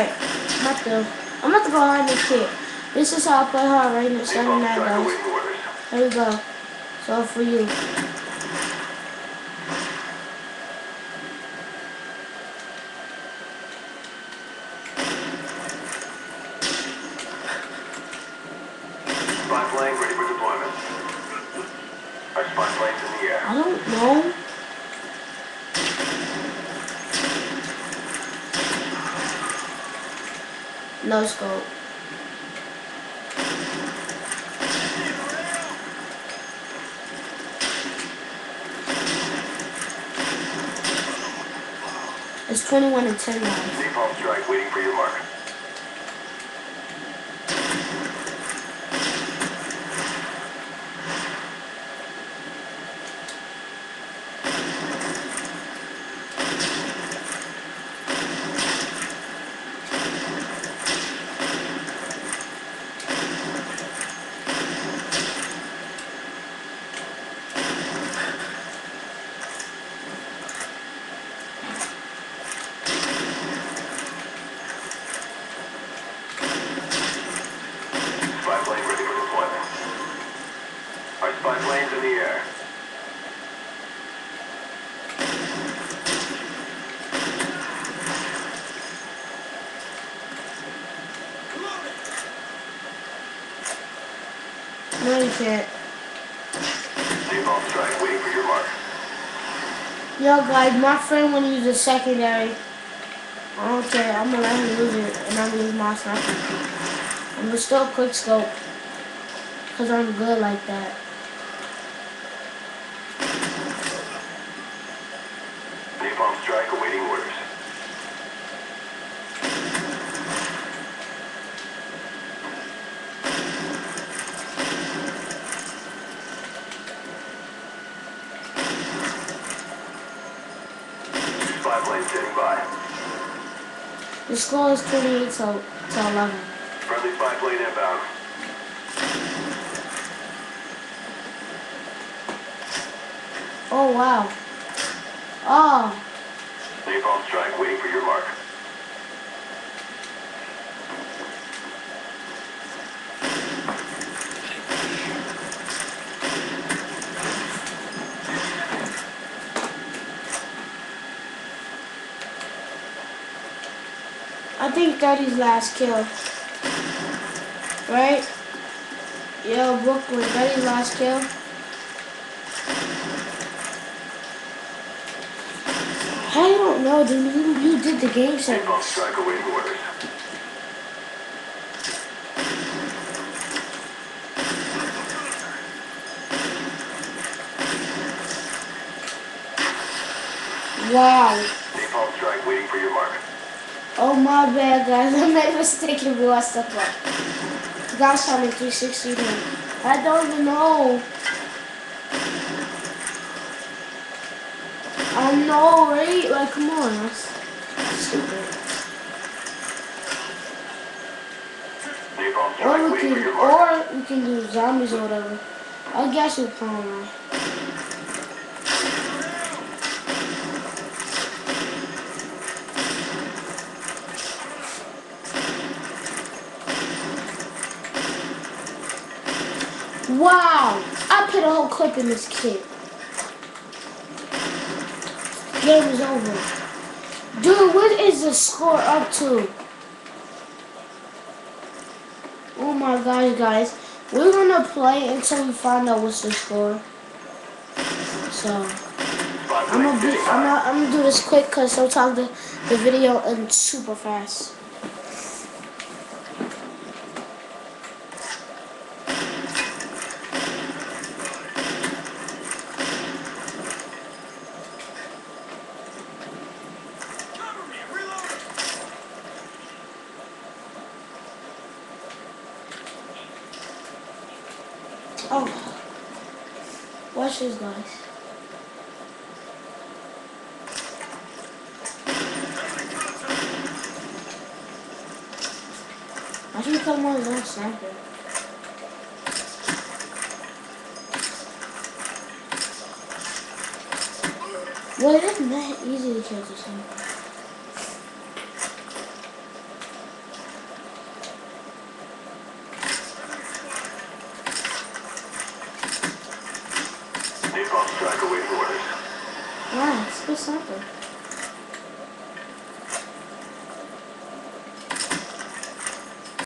Alright, I'm about to, I'm about to go hard this kid. This is how I play hard right now, seven nine guys. Awaiting orders. Here we go. So for you. Spy plane ready for deployment. Our spy plane's in the air. I don't know. No scope. It's 21 and 10 guys. Napalm strike waiting for your mark. No, you can't. Napalm strike waiting for your mark. Yo, guys, my friend want to use a secondary. I don't care. I'm gonna let him use it, and I'm gonna use my sniper. I'm gonna still quick scope, cause I'm good like that. Score is 28 to, to 11. Friendly spy plane inbound. Oh wow. Oh, Napalm strike waiting for your mark. I think 30's last kill. Right? Yo, Brooklyn, 30's last kill. I don't know, dude. You, you did the game Napalm settings. strike awaiting orders. Wow. Napalm strike waiting for your mark. Oh my bad, guys. I made a mistake and stuff up. Guys shot me 360 then. I don't even know. I know, right? Like, come on. That's, stupid. Or we can, or we can do zombies or whatever. I guess you're playing Wow! I put a whole clip in this kid. Game is over. Dude, what is the score up to? Oh my gosh, guys. We're gonna play until we find out what's the score. So, I'm gonna, be, I'm gonna, I'm gonna do this quick because sometimes the, the video ends super fast. This, guys. I should become one of those sniper. Well, it isn't that easy to kill the sniper.